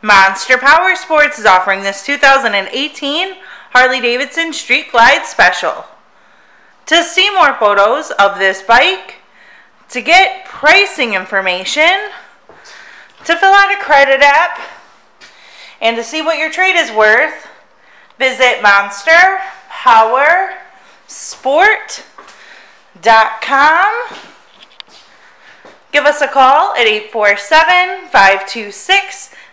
Monster Power Sports is offering this 2018 Harley Davidson Street Glide Special. To see more photos of this bike, to get pricing information, to fill out a credit app, and to see what your trade is worth, visit monsterpowersport.com. Give us a call at 847 526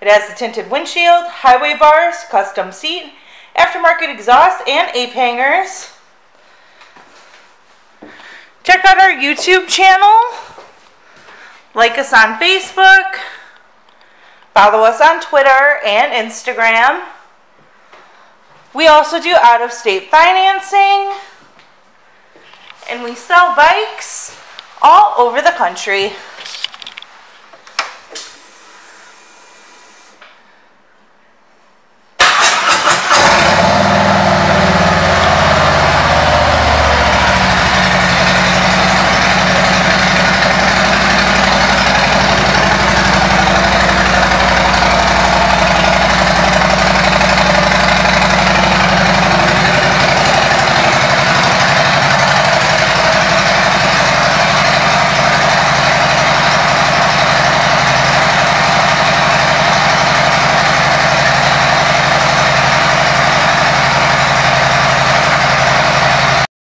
It has the tinted windshield, highway bars, custom seat, aftermarket exhaust, and ape hangers. Check out our YouTube channel. Like us on Facebook. Follow us on Twitter and Instagram. We also do out of state financing. And we sell bikes all over the country.